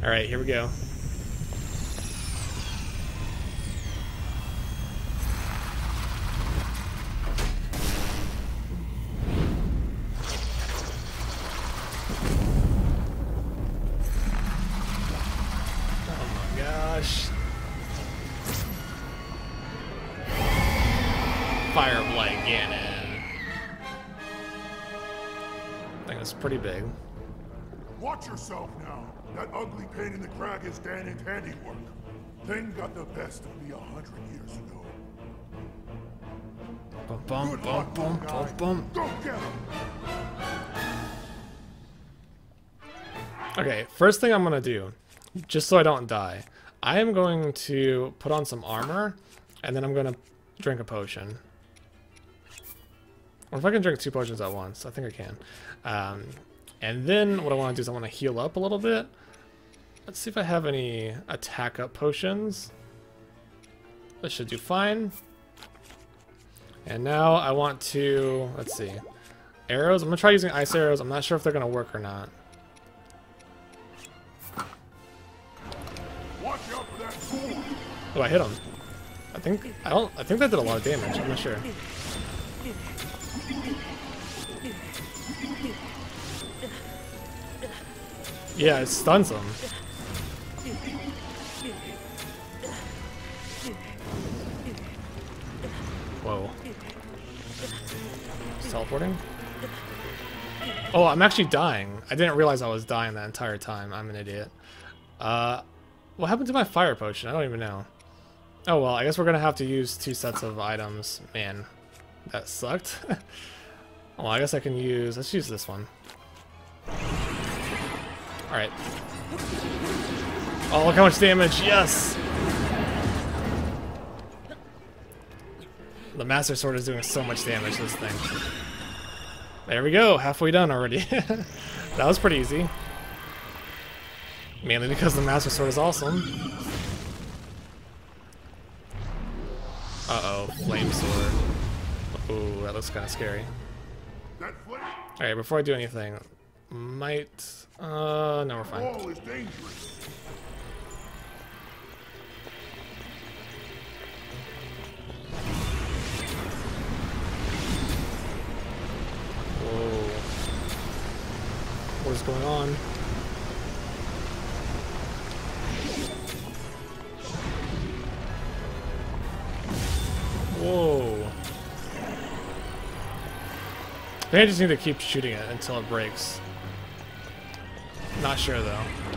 All right, here we go. Oh my gosh. Fire Blight I think it's pretty big. Watch yourself now. That ugly pain in the crag is Ganon's handiwork. Thing got the best of me a hundred years ago. Bum bum Good bum luck, bum bum bum. Go get him! Okay, first thing I'm gonna do, just so I don't die, I am going to put on some armor, and then I'm gonna drink a potion. Or if I can drink two potions at once, I think I can. Um, and then what I want to do is I want to heal up a little bit. Let's see if I have any attack up potions. This should do fine. And now I want to, let's see, arrows. I'm gonna try using ice arrows. I'm not sure if they're gonna work or not. Oh, I hit him. I think I don't. I think that did a lot of damage. I'm not sure. Yeah, it stuns them. Whoa. Teleporting? Oh, I'm actually dying. I didn't realize I was dying that entire time. I'm an idiot. Uh, what happened to my fire potion? I don't even know. Oh well, I guess we're gonna have to use two sets of items. Man, that sucked. well, I guess I can use, let's use this one. Alright. Oh, look how much damage, yes! The Master Sword is doing so much damage, this thing. There we go, halfway done already. that was pretty easy. Mainly because the Master Sword is awesome. Uh-oh, Flame Sword. Ooh, that looks kind of scary. Alright, before I do anything, might... Uh, no, we're fine. is dangerous. Whoa. What is going on? Whoa. I think I just need to keep shooting it until it breaks. Not sure though.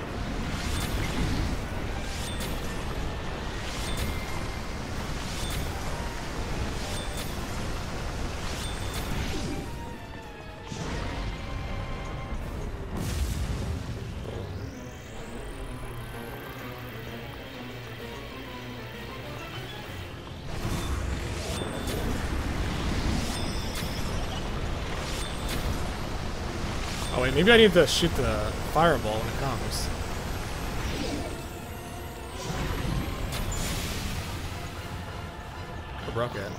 Wait, maybe I need to shoot the fireball when it comes. I broke it.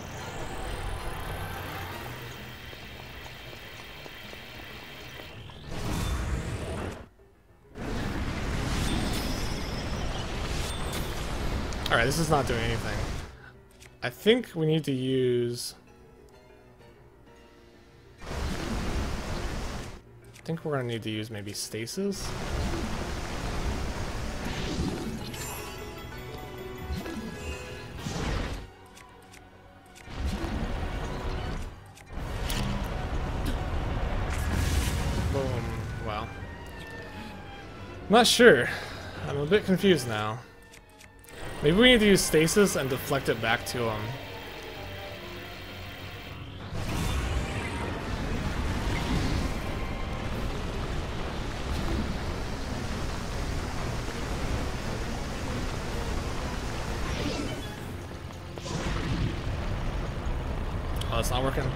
Alright, this is not doing anything. I think we need to use... think we're gonna need to use maybe stasis. Boom. Wow. Not sure. I'm a bit confused now. Maybe we need to use stasis and deflect it back to him. It's not working.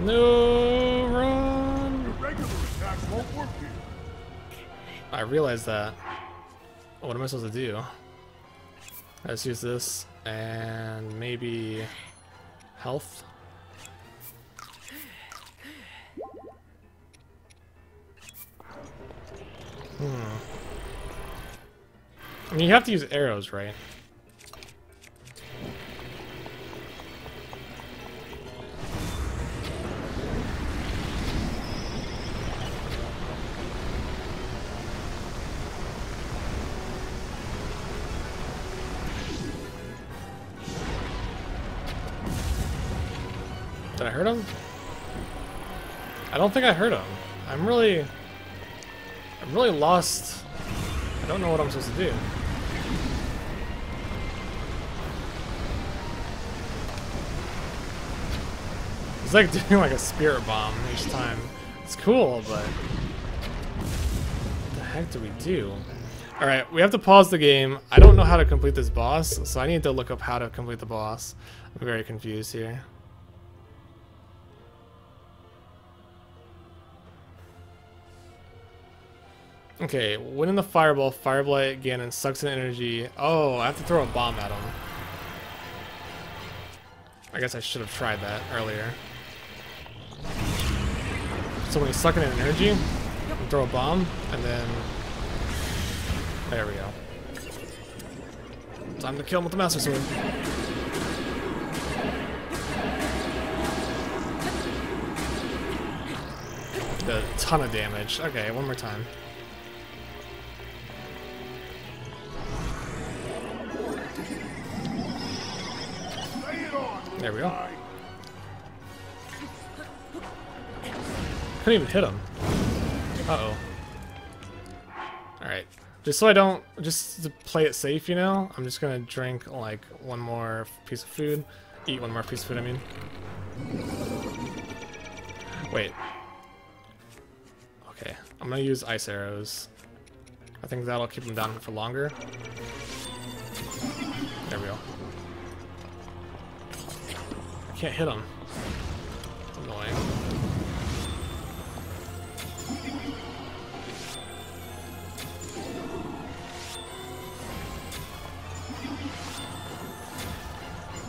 No, run! I realized that. What am I supposed to do? Let's use this and maybe health. Hmm. I mean, you have to use arrows, right? Did I hurt him? I don't think I hurt him. I'm really... I'm really lost. I don't know what I'm supposed to do. It's like doing like a spirit bomb each time. It's cool, but... What the heck do we do? Alright, we have to pause the game. I don't know how to complete this boss, so I need to look up how to complete the boss. I'm very confused here. Okay, when in the fireball, fireblight Ganon sucks in energy. Oh, I have to throw a bomb at him. I guess I should have tried that earlier. So when he's sucking in energy, throw a bomb, and then... There we go. Time to kill him with the Master Sword. Did a ton of damage. Okay, one more time. There we go. Couldn't even hit him. Uh-oh. Alright. Just so I don't, just to play it safe, you know, I'm just gonna drink, like, one more piece of food. Eat one more piece of food, I mean. Wait. Okay, I'm gonna use ice arrows. I think that'll keep them down for longer. Can't hit him. It's annoying.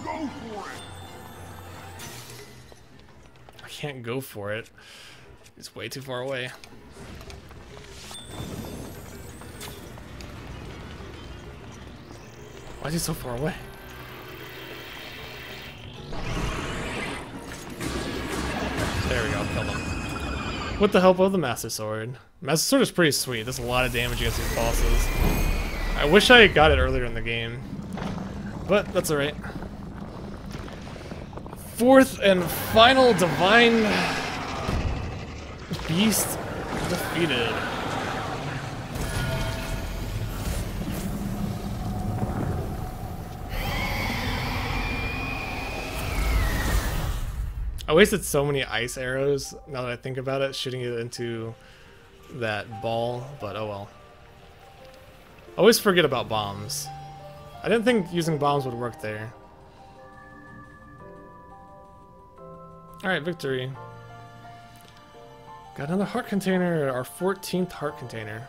Go for it! I can't go for it. It's way too far away. Why is he so far away? There we go, killed him. With the help of the Master Sword. Master Sword is pretty sweet. There's a lot of damage against these bosses. I wish I got it earlier in the game. But that's alright. Fourth and final Divine Beast defeated. I wasted so many ice arrows, now that I think about it, shooting it into that ball, but oh well. I always forget about bombs. I didn't think using bombs would work there. Alright, victory. Got another heart container, our 14th heart container.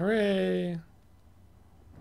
Hooray!